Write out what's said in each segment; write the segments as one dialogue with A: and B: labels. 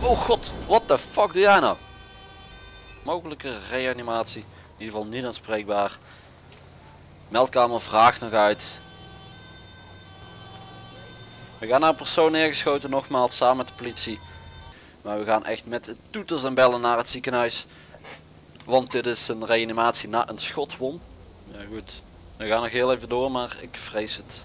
A: Oh god, what the fuck doe jij nou? Mogelijke reanimatie. In ieder geval niet aanspreekbaar. Meldkamer vraagt nog uit. We gaan naar een persoon neergeschoten nogmaals samen met de politie. Maar we gaan echt met toeters en bellen naar het ziekenhuis. Want dit is een reanimatie na een schotwond. Ja goed, we gaan nog heel even door, maar ik vrees het.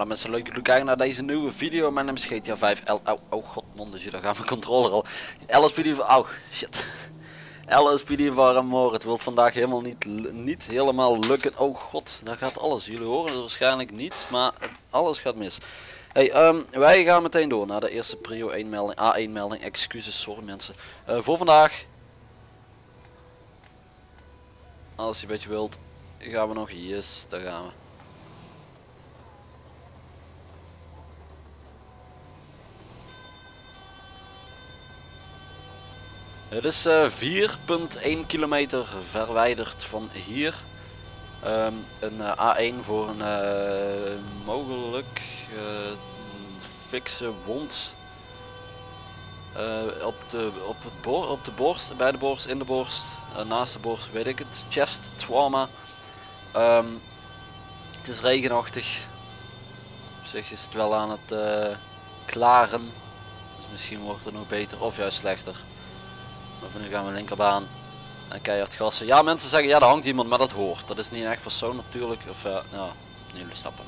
A: Hallo mensen, leuk dat jullie kijken naar deze nieuwe video. Mijn naam is GTA 5 L. Oh, oh god, non, dus daar gaan mijn controller al. LSPD van. Oh shit. LSPD van Amor. Het wil vandaag helemaal niet, niet helemaal lukken. Oh god, daar gaat alles. Jullie horen het waarschijnlijk niet, maar alles gaat mis. Hey, ehm, wij gaan meteen door naar de eerste prio 1 melding, A1 melding. Excuses, sorry mensen. Eh, voor vandaag. Als je een beetje wilt, gaan we nog. Yes, daar gaan we. Het is eh, 4,1 kilometer verwijderd van hier. Ehm, een eh, A1 voor een eh, mogelijk eh, fikse wond. Eh, op, de, op, het bor, op de borst, bij de borst, in de borst, eh, naast de borst, weet ik het. Chest trauma. Ehm, het is regenachtig. Op zich is het wel aan het eh, klaren. Dus misschien wordt het nog beter of juist slechter. Maar voor nu gaan we linkerbaan. En keihard gassen. Ja, mensen zeggen ja, daar hangt iemand, maar dat hoort. Dat is niet een echt persoon natuurlijk. Of ja, nou, jullie snappen.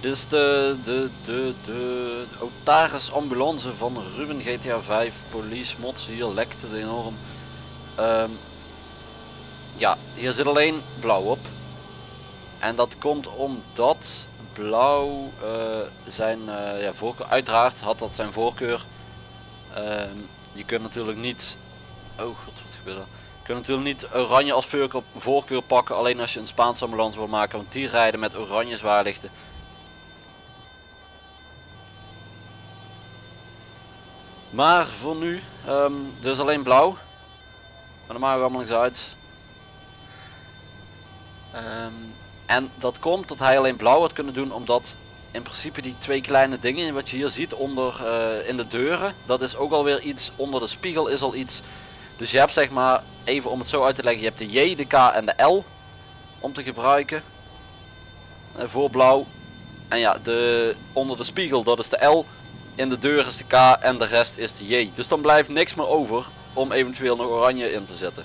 A: Dit is de, de, de, de Otaris ambulance van Ruben GTA 5. Police mods. Hier lekt het enorm. Ehm, ja, hier zit alleen blauw op. En dat komt omdat blauw eh, zijn eh, ja, voorkeur, uiteraard had dat zijn voorkeur. Ehm, je kunt natuurlijk niet, oh god wat gebeurt er? Je kunt natuurlijk niet oranje als voorkeur, pakken alleen als je een Spaanse ambulance wil maken, want die rijden met oranje zwaarlichten. Maar voor nu, ehm, dus alleen blauw. Maar dat maakt er allemaal niks uit. Ehm, en dat komt dat hij alleen blauw had kunnen doen omdat in principe die twee kleine dingen wat je hier ziet onder eh, in de deuren, dat is ook alweer iets, onder de spiegel is al iets. Dus je hebt zeg maar, even om het zo uit te leggen, je hebt de J, de K en de L om te gebruiken. eh, voor blauw. En ja, de, onder de spiegel dat is de L, in de deur is de K en de rest is de J. Dus dan blijft niks meer over om eventueel nog oranje in te zetten.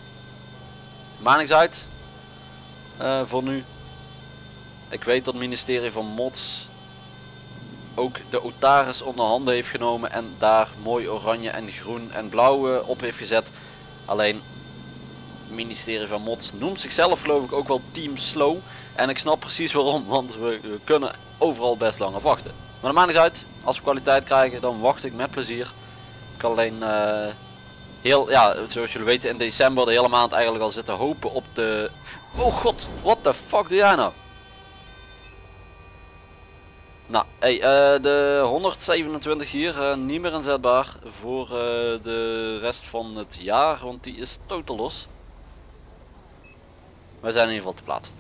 A: Maakt niks uit. eh, voor nu. Ik weet dat het ministerie van Mods ook de Otaris onder handen heeft genomen en daar mooi oranje en groen en blauw eh, op heeft gezet. Alleen het ministerie van Mods noemt zichzelf geloof ik ook wel Team Slow. En ik snap precies waarom, want we, kunnen overal best lang op wachten. Maar dat maakt niet uit. Als we kwaliteit krijgen, dan wacht ik met plezier. Ik kan alleen eh, heel, ja, zoals jullie weten in december de hele maand eigenlijk al zitten hopen op de... Oh god, what the fuck doe jij nou? Nou, eh, de 127 hier eh, niet meer inzetbaar voor eh, de rest van het jaar, want die is totaal los. Wij zijn in ieder geval te plaats.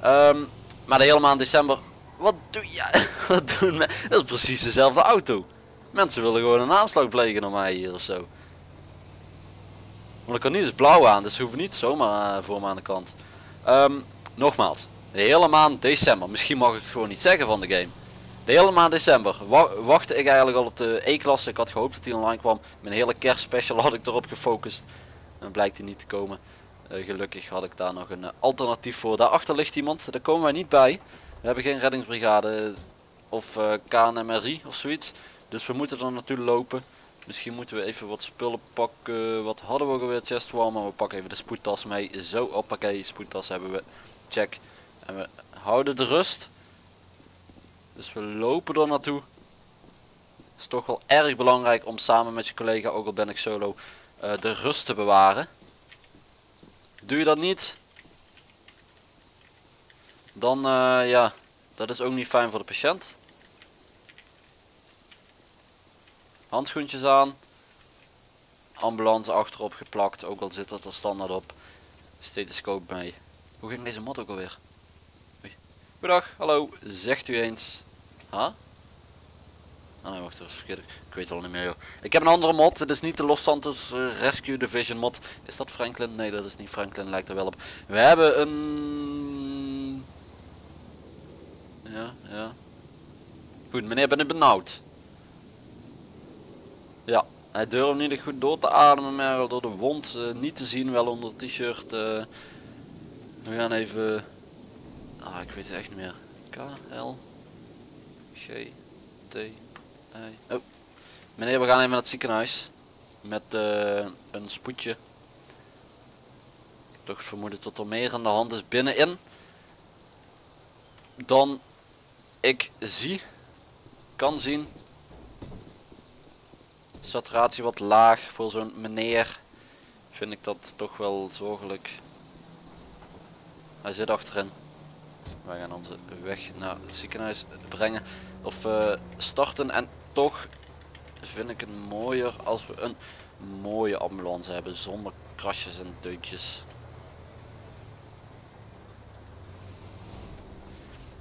A: Ehm, maar de hele maand december, wat doe jij? wat doen we? Dat is precies dezelfde auto. Mensen willen gewoon een aanslag plegen op mij hier of zo. Want ik kan niet eens blauw aan, dus ze hoeven niet zomaar voor me aan de kant. Ehm, nogmaals, de hele maand december, misschien mag ik gewoon niet zeggen van de game. De hele maand december wa wachtte ik eigenlijk al op de E-klasse. Ik had gehoopt dat die online kwam. Mijn hele kerstspecial had ik erop gefocust. En blijkt die niet te komen. Eh, gelukkig had ik daar nog een eh, alternatief voor. Daarachter ligt iemand. Daar komen wij niet bij. We hebben geen reddingsbrigade of eh, KNMRI of zoiets. Dus we moeten er naartoe lopen. Misschien moeten we even wat spullen pakken. Wat hadden we ook alweer? Warmer. We pakken even de spoedtas mee. Zo, hoppakee. Spoedtas hebben we. Check. En we houden de rust. Dus we lopen er naartoe. Het is toch wel erg belangrijk om samen met je collega, ook al ben ik solo, eh, de rust te bewaren. Doe je dat niet, dan eh, ja, dat is ook niet fijn voor de patiënt. Handschoentjes aan. ambulance achterop geplakt, ook al zit dat er standaard op. Stethoscoop mee. Hoe ging deze mod ook alweer? Oei. Goedendag, hallo, zegt u eens. Ha? Ah nee, wacht, dat verkeerd. Ik weet het al niet meer joh. Ik heb een andere mod, het is niet de Los Santos eh, Rescue Division mod. Is dat Franklin? Nee, dat is niet Franklin, lijkt er wel op. We hebben een... Ja, ja. Goed, meneer ben ik benauwd. Ja, hij durft niet goed door te ademen, maar door de wond eh, niet te zien, wel onder het t-shirt. eh. we gaan even... Ah, ik weet het echt niet meer. K, L, G, T, I. Oh. Meneer, we gaan even naar het ziekenhuis. Met eh, een spoedje. Toch vermoeden dat er meer aan de hand is binnenin. Dan ik zie, kan zien. Saturatie wat laag voor zo'n meneer. Vind ik dat toch wel zorgelijk. Hij zit achterin. Wij gaan onze weg naar het ziekenhuis brengen. Of eh, starten. En toch vind ik het mooier als we een mooie ambulance hebben. Zonder krasjes en deukjes.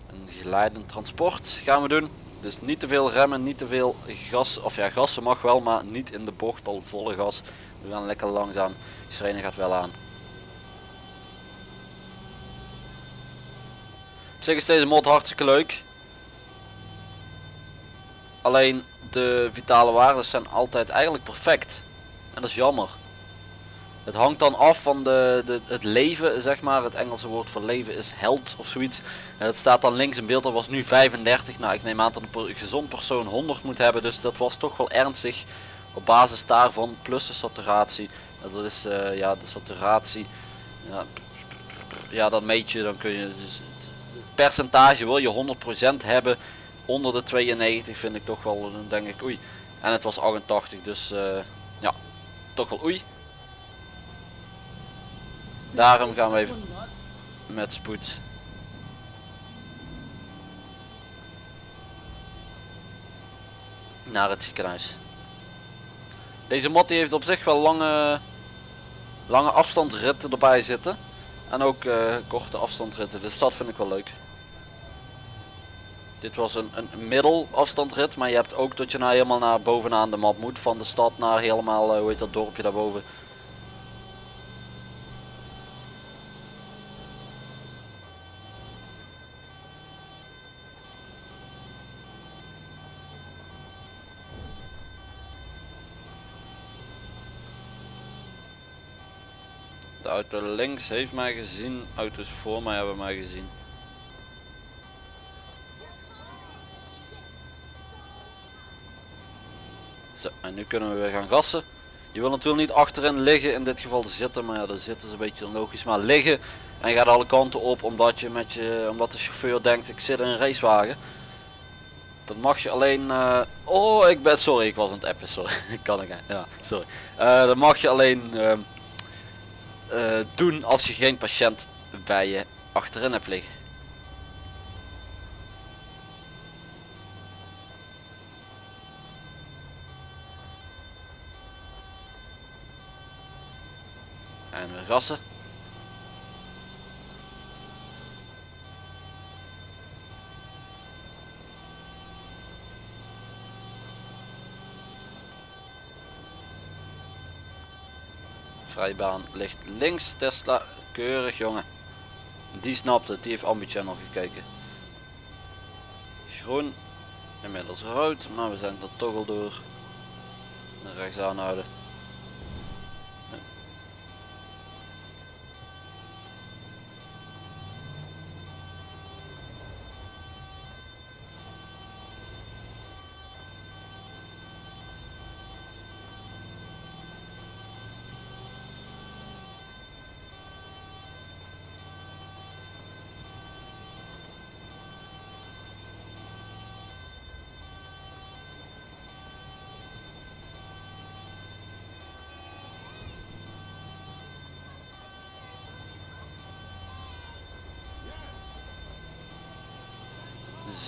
A: Een geleidend transport gaan we doen. Dus niet te veel remmen, niet te veel gas. Of ja, gassen mag wel, maar niet in de bocht al volle gas. We gaan lekker langzaam. De sirene gaat wel aan. Op zich is deze mod hartstikke leuk. Alleen de vitale waarden zijn altijd eigenlijk perfect. En dat is jammer. Het hangt dan af van de, de, het leven, zeg maar. Het Engelse woord voor leven is held of zoiets. En het staat dan links in beeld, dat was nu 35. Nou, ik neem aan dat een gezond persoon 100 moet hebben. Dus dat was toch wel ernstig. Op basis daarvan, plus de saturatie. Nou, Dat is, eh, ja, de saturatie. Ja, ja, dat meet je, dan kun je... Dus het percentage wil je 100% hebben. Onder de 92 vind ik toch wel, dan denk ik oei. En het was 88, dus eh, ja, toch wel oei. Daarom gaan we even met spoed. Naar het ziekenhuis. Deze die heeft op zich wel lange, lange afstandritten erbij zitten. En ook eh, korte afstandritten, dus dat vind ik wel leuk. Dit was een, een middelafstandrit, maar je hebt ook dat je nou helemaal naar bovenaan de map moet. Van de stad naar helemaal, eh, hoe heet dat dorpje daarboven. De auto links heeft mij gezien, auto's voor mij hebben mij gezien. Zo, en nu kunnen we weer gaan gassen. Je wil natuurlijk niet achterin liggen, in dit geval zitten, maar ja, de zitten is een beetje logisch. Maar liggen en je gaat alle kanten op omdat, je met je, omdat de chauffeur denkt ik zit in een racewagen. Dan mag je alleen, eh, oh ik ben, sorry ik was aan het appen, sorry. kan ik, ja, sorry. Eh dan mag je alleen eh, doen als je geen patiënt bij je achterin hebt liggen. En weer gassen. Vrijbaan ligt links, Tesla, keurig jongen. Die snapt het, die heeft Ambi-channel gekeken. Groen, inmiddels rood, maar we zijn er toch al door. Rechts aanhouden.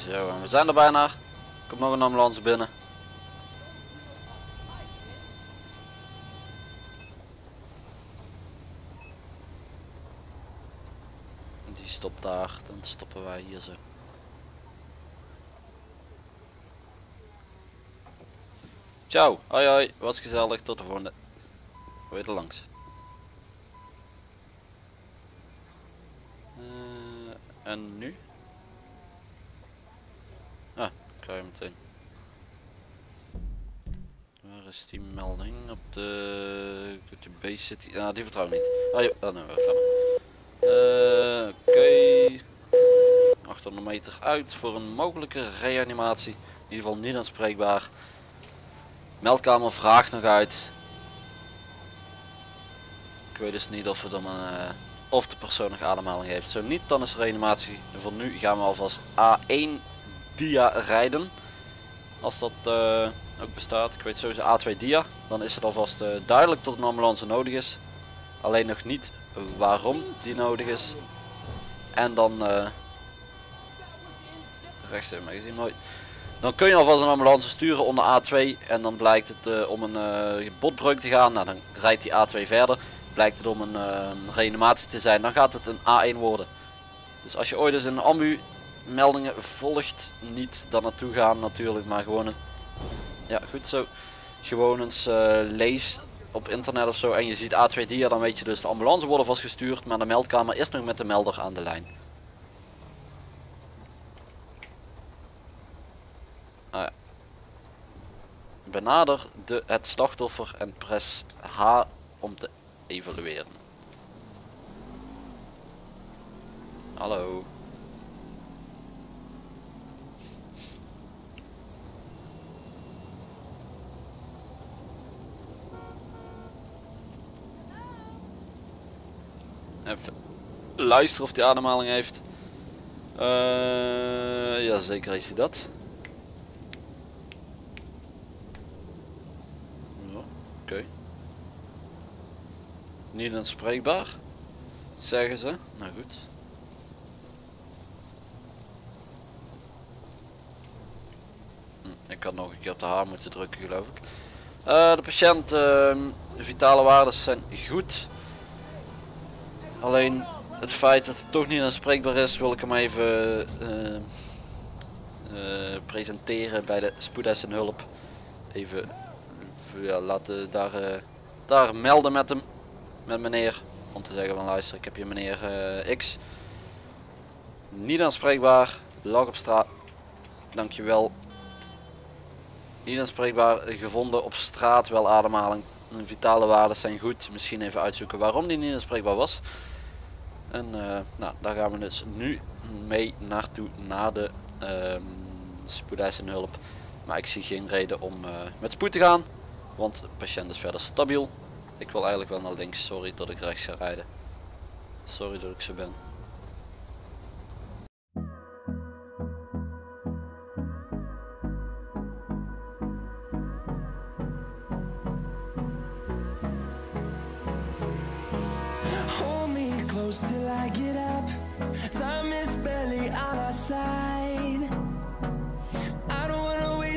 A: Zo, en we zijn er bijna. Komt nog een ambulance binnen. Die stopt daar, dan stoppen wij hier zo. Ciao, hoi hoi, was gezellig, tot de volgende. Weer er langs. Eh, en nu? Ga meteen. Waar is die melding? Op de, de base city. Ah, die vertrouw ik niet. Ah, ja, ah, maar. Eh, Oké. 800 meter uit voor een mogelijke reanimatie. In ieder geval niet aanspreekbaar. Meldkamer vraagt nog uit. Ik weet dus niet of, het dan een, eh, of de persoon nog ademhaling heeft. Zo niet, dan is reanimatie. En voor nu gaan we alvast A1 dia rijden. Als dat eh, ook bestaat. Ik weet sowieso A2 dia. Dan is het alvast eh, duidelijk dat een ambulance nodig is. Alleen nog niet waarom die nodig is. En dan eh rechts even gezien mooi. Dan kun je alvast een ambulance sturen onder A2 en dan blijkt het om een eh, botbreuk te gaan. Nou dan rijdt die A2 verder. Blijkt het om een reanimatie te zijn, dan gaat het een A1 worden. Dus als je ooit eens een ambu meldingen volgt, niet dan naartoe gaan natuurlijk, maar gewoon een, ja goed zo, gewoon eens eh, lees op internet of zo en je ziet A2 dia, dan weet je dus de ambulance worden vastgestuurd, maar de meldkamer is nog met de melder aan de lijn. Ah. Benader de, het slachtoffer en press H om te evalueren. Hallo. Even luisteren of hij ademhaling heeft. Eh ja, zeker heeft hij dat. Oké. Niet aanspreekbaar, zeggen ze. Nou goed. Hm, Ik had nog een keer op de H moeten drukken geloof ik. Eh, de patiënt, ehm, de vitale waarden zijn goed. Alleen het feit dat het toch niet aanspreekbaar is, wil ik hem even eh, eh, presenteren bij de spoedeisende hulp. Even laten daar, eh, daar melden met hem, met meneer. Om te zeggen van luister, ik heb hier meneer X. Niet aanspreekbaar, lag op straat. Dankjewel. Niet aanspreekbaar, gevonden op straat, wel ademhaling. De vitale waarden zijn goed. Misschien even uitzoeken waarom die niet aanspreekbaar was. En eh, nou, daar gaan we dus nu mee naartoe naar de ehm spoedeisende hulp. Maar ik zie geen reden om eh, met spoed te gaan, want de patiënt is verder stabiel. Ik wil eigenlijk wel naar links, sorry dat ik rechts ga rijden. Sorry dat ik zo ben.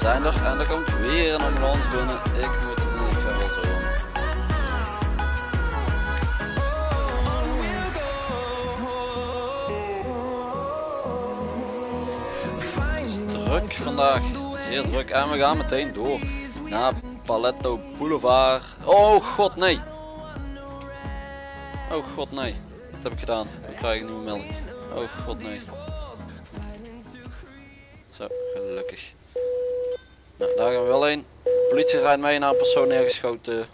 A: Zijn er en er komt weer een ambulance binnen. Ik moet, ik ga wel zo. Druk vandaag, zeer druk en we gaan meteen door naar Paletto Boulevard. Oh god nee! Oh god nee, wat heb ik gedaan? Ik krijg een nieuwe melding. Oh god nee. Zo, gelukkig. Nou, daar gaan we wel heen. Politie rijdt mee naar een persoon neergeschoten.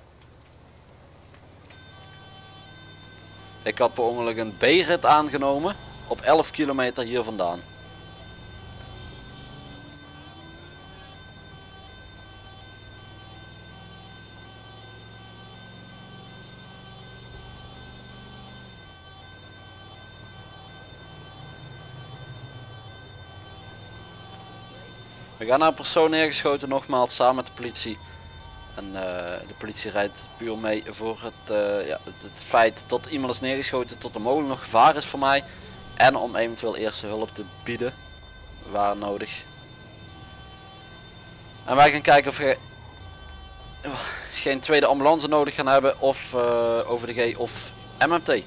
A: Ik had per ongeluk een B-rit aangenomen op 11 kilometer hier vandaan. We gaan naar een persoon neergeschoten, nogmaals samen met de politie. En eh, de politie rijdt puur mee voor het, eh, ja, het, feit dat iemand is neergeschoten tot er mogelijk nog gevaar is voor mij. En om eventueel eerste hulp te bieden, waar nodig. En wij gaan kijken of we geen tweede ambulance nodig gaan hebben of uh, over de G of MMT.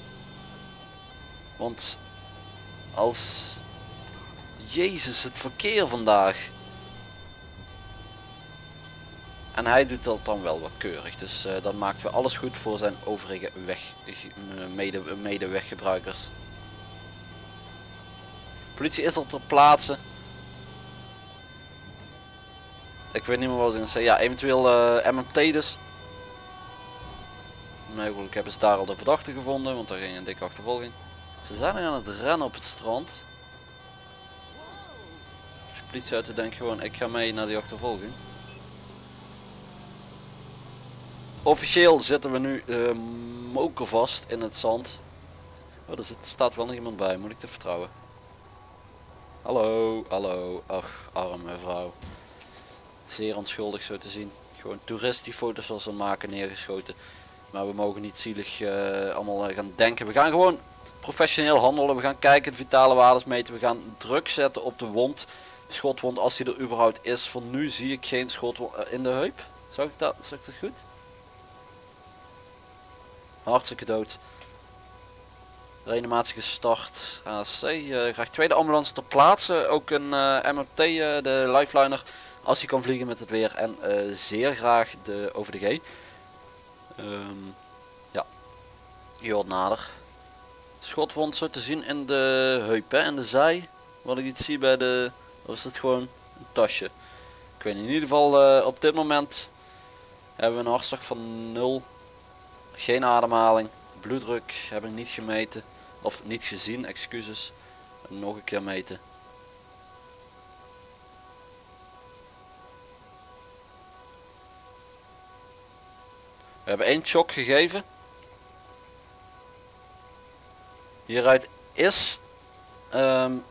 A: Want als... Jezus, het verkeer vandaag. En hij doet dat dan wel wat keurig. Dus uh, dan maakt we alles goed voor zijn overige weg, mede, medeweggebruikers. Politie is al ter plaatse. Ik weet niet meer wat ik zei. Ja, eventueel eh, MMT dus. Mogelijk hebben ze daar al de verdachte gevonden, want daar ging een dikke achtervolging. Ze zijn aan het rennen op het strand. De politie uit te denken gewoon, ik ga mee naar die achtervolging. Officieel zitten we nu uh, vast in het zand. Oh, er staat wel nog iemand bij, moet ik te vertrouwen. Hallo, hallo. Ach, arme vrouw. Zeer onschuldig zo te zien. Gewoon toerist die foto's wil ze maken neergeschoten. Maar we mogen niet zielig uh, allemaal eh, gaan denken. We gaan gewoon professioneel handelen. We gaan kijken, de vitale waardes meten. We gaan druk zetten op de wond. Schotwond als die er überhaupt is. Voor nu zie ik geen schotwond uh, in de heup. Zag ik dat? Zag ik dat goed? Hartstikke dood. Reanimatie gestart. AC. Eh, graag tweede ambulance ter plaatse. Ook een uh, eh, MMT, eh, de lifeliner. Als hij kan vliegen met het weer. En zeer graag de over de G. Um, ja. Je nader. Schotwond zo te zien in de heup en de zij. Wat ik iets zie bij de... Of is het gewoon een tasje? Ik weet niet. In ieder geval op dit moment hebben we een hartslag van 0 geen ademhaling. Bloeddruk hebben niet gemeten. Of niet gezien, excuses. Nog een keer meten. We hebben één shock gegeven. Hieruit is um,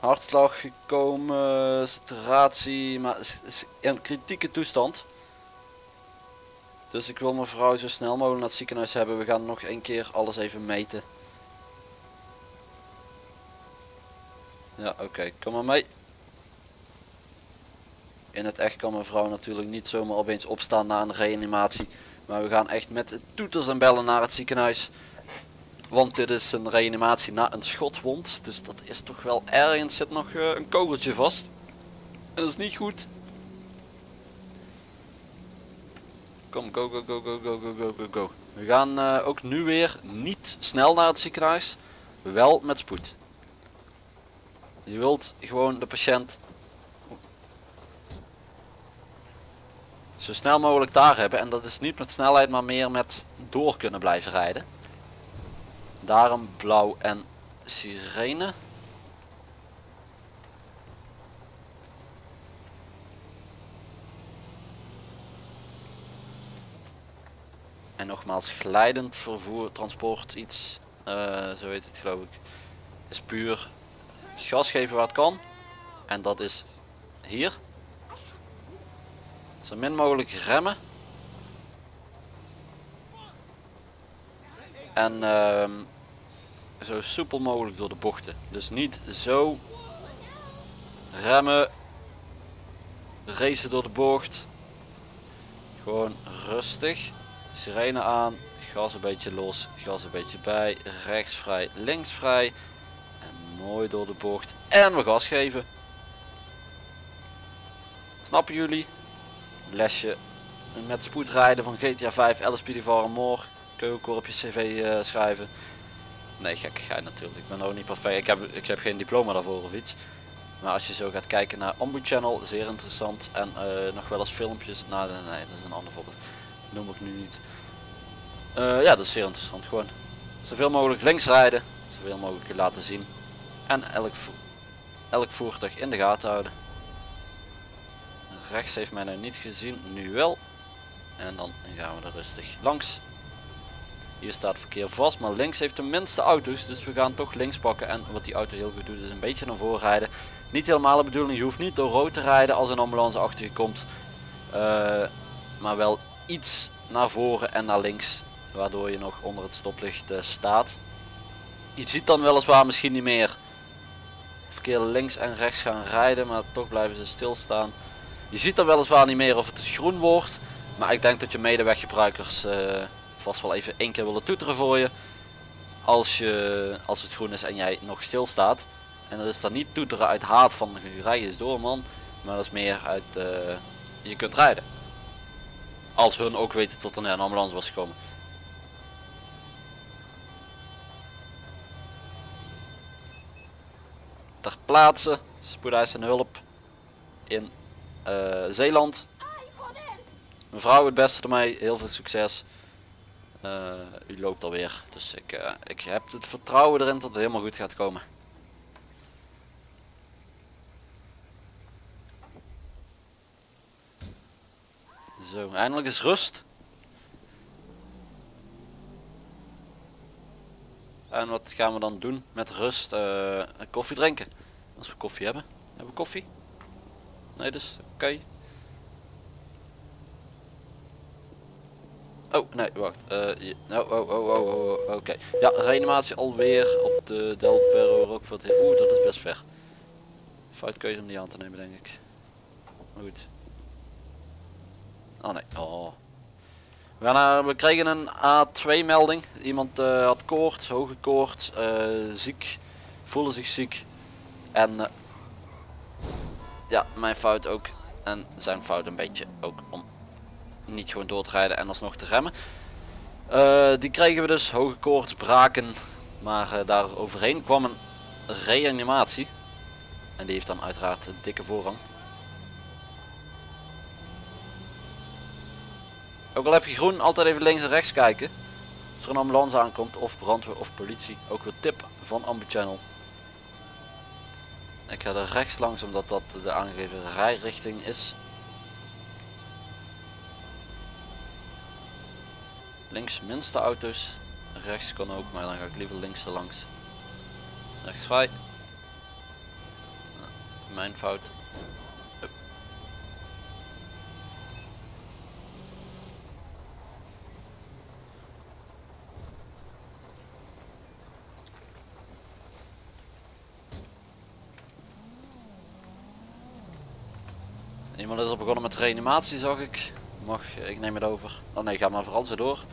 A: hartslag gekomen, saturatie, maar is in kritieke toestand. Dus ik wil mevrouw zo snel mogelijk naar het ziekenhuis hebben. We gaan nog een keer alles even meten. Ja, oké. Kom maar mee. In het echt kan mevrouw natuurlijk niet zomaar opeens opstaan na een reanimatie. Maar we gaan echt met toeters en bellen naar het ziekenhuis. Want dit is een reanimatie na een schotwond. Dus dat is toch wel ergens zit nog uh, een kogeltje vast. En dat is niet goed. Kom, go, go, go, go, go, go, go, go, go. We gaan uh, ook nu weer niet snel naar het ziekenhuis. Wel met spoed. Je wilt gewoon de patiënt zo snel mogelijk daar hebben. En dat is niet met snelheid, maar meer met door kunnen blijven rijden. Daarom blauw en sirene. En nogmaals, glijdend vervoer, transport, iets, uh, zo heet het geloof ik, is puur gas geven waar het kan. En dat is hier. Zo min mogelijk remmen. En uh, zo soepel mogelijk door de bochten. Dus niet zo remmen, racen door de bocht. Gewoon rustig. Sirene aan, gas een beetje los, gas een beetje bij, rechts vrij, links vrij. En mooi door de bocht. En we gas geven. Snappen jullie? Lesje met spoed rijden van GTA 5, LSPD je ook op je cv schrijven. Nee, gekkigheid natuurlijk. Ik ben ook niet perfect. Ik heb, ik heb geen diploma daarvoor of iets. Maar als je zo gaat kijken naar Ambu Channel, zeer interessant. En eh, nog wel eens filmpjes. Nou, nee, nee, dat is een ander voorbeeld. Noem ik nu niet. Eh, ja, dat is zeer interessant. Gewoon zoveel mogelijk links rijden. Zoveel mogelijk laten zien. En elk, elk voertuig in de gaten houden. Rechts heeft mij nou niet gezien, nu wel. En dan gaan we er rustig langs. Hier staat verkeer vast, maar links heeft de minste auto's. Dus we gaan toch links pakken. En wat die auto heel goed doet is een beetje naar voren rijden. Niet helemaal de bedoeling, je hoeft niet door rood te rijden als een ambulance achter je komt. Uh, maar wel iets naar voren en naar links. Waardoor je nog onder het stoplicht uh, staat. Je ziet dan weliswaar misschien niet meer verkeer links en rechts gaan rijden. Maar toch blijven ze stilstaan. Je ziet dan weliswaar niet meer of het groen wordt. Maar ik denk dat je medeweggebruikers uh, vast wel even één keer willen toeteren voor je. Als, je. als het groen is en jij nog stilstaat. En dat is dan niet toeteren uit haat van rijden is door man. Maar dat is meer uit uh, je kunt rijden. Als hun ook weten tot een ambulance was gekomen. Ter plaatse spoedeisende hulp in uh, Zeeland. Mevrouw het beste ermee, heel veel succes. Uh, u loopt alweer, dus ik, uh, ik heb het vertrouwen erin dat het helemaal goed gaat komen. Zo, eindelijk is rust. En wat gaan we dan doen met rust? Uh, koffie drinken. Als we koffie hebben. Hebben we koffie? Nee dus, oké. Oh, nee, wacht. Uh, oh, oh, oh, oh, oké. Ja, reanimatie alweer op de Delperro Rockford. Oeh, dat is best ver. Fout keuze om die aan te nemen, denk ik. Goed. Oh nee, oh. We, gaan naar, we kregen een A2 melding. Iemand uh, had koorts, hoge koorts, uh, ziek, voelde zich ziek. En uh, ja, mijn fout ook. En zijn fout een beetje ook om niet gewoon door te rijden en alsnog te remmen. die kregen we dus, hoge koorts, braken. Maar daar overheen kwam een reanimatie. En die heeft dan uiteraard een dikke voorrang. Ook al heb je groen, altijd even links en rechts kijken. Als er een ambulance aankomt of brandweer of politie. Ook een tip van Ambu Channel. Ik ga er rechts langs omdat dat de aangegeven rijrichting is. Links minste auto's. Rechts kan ook, maar dan ga ik liever links er langs. Rechts vrij. Mijn fout. Iemand is al begonnen met reanimatie zag ik. Mag, ik neem het over. Oh nee, ga maar vooral zo door.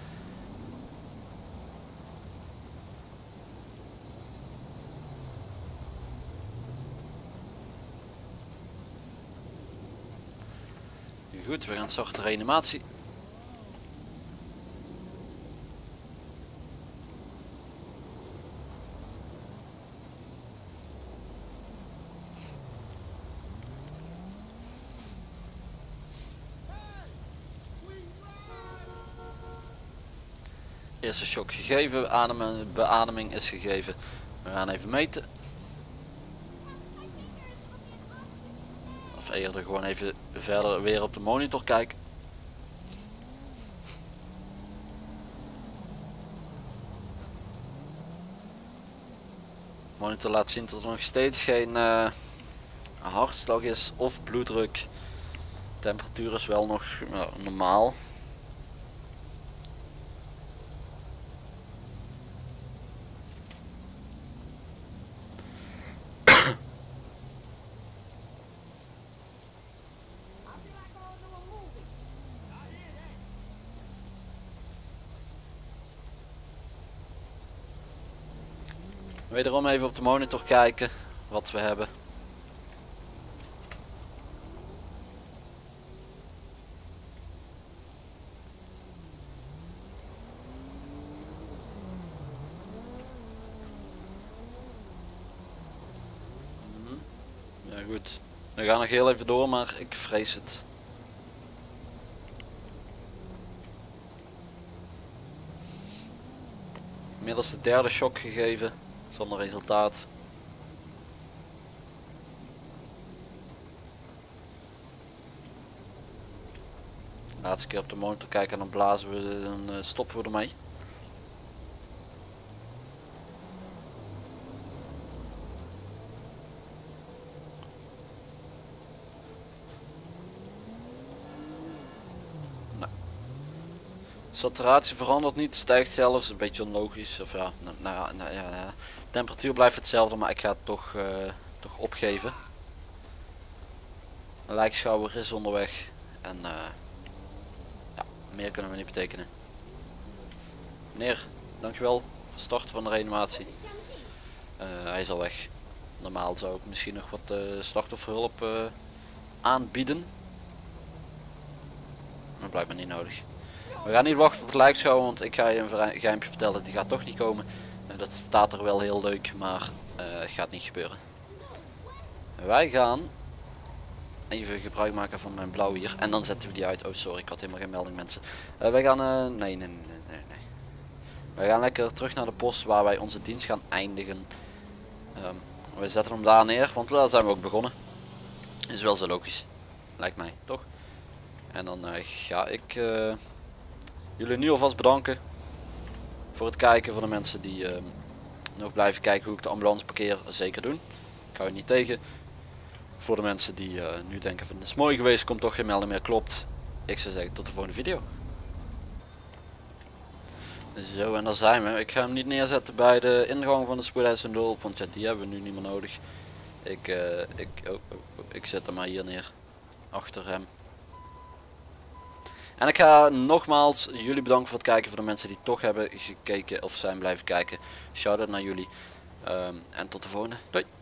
A: Goed, we gaan starten reanimatie. Eerste shock gegeven, ademen, beademing is gegeven. We gaan even meten. Of eerder gewoon even verder weer op de monitor kijken. Monitor laat zien dat er nog steeds geen uh, hartslag is of bloeddruk. Temperatuur is wel nog normaal. Wederom even op de monitor kijken wat we hebben. Mhm. Ja goed. We gaan nog heel even door, maar ik vrees het. Inmiddels de derde shock gegeven, zonder resultaat. Laatste keer op de monitor kijken en dan blazen we, dan eh, stoppen we ermee. Saturatie verandert niet, stijgt zelfs, een beetje onlogisch. Of ja, nou, nou, ja, ja, temperatuur blijft hetzelfde, maar ik ga het toch, eh, toch opgeven. Een lijkschouwer is onderweg en eh, ja, meer kunnen we niet betekenen. Meneer, dankjewel voor het starten van de reanimatie. Eh, hij is al weg. Normaal zou ik misschien nog wat slachtofferhulp aanbieden. Maar blijkbaar niet nodig. We gaan niet wachten op het lijkschouwen, want ik ga je een geheimpje vertellen. Die gaat toch niet komen. Eh, dat staat er wel heel leuk, maar eh, het gaat niet gebeuren. Wij gaan even gebruik maken van mijn blauw hier. En dan zetten we die uit. Oh sorry, ik had helemaal geen melding mensen. Eh, wij gaan... nee, nee, nee, nee, nee. Gaan lekker terug naar de post waar wij onze dienst gaan eindigen. Ehm, we zetten hem daar neer, want daar zijn we ook begonnen. Is wel zo logisch. Lijkt mij, toch? En dan ga ik jullie nu alvast bedanken voor het kijken. Voor de mensen die ehm, nog blijven kijken hoe ik de ambulance parkeer. Zeker doen. Ik hou je niet tegen. Voor de mensen die eh, nu denken van het is mooi geweest, komt toch geen melding meer. Klopt. Ik zou zeggen tot de volgende video. Zo, en daar zijn we. Ik ga hem niet neerzetten bij de ingang van de spoedeisende hulp, want ja, die hebben we nu niet meer nodig. Ik, eh, ik, oh, oh, oh, ik zet hem maar hier neer, achter hem. En ik ga nogmaals jullie bedanken voor het kijken, voor de mensen die toch hebben gekeken of zijn blijven kijken. Shout out naar jullie. Ehm, en tot de volgende. Doei!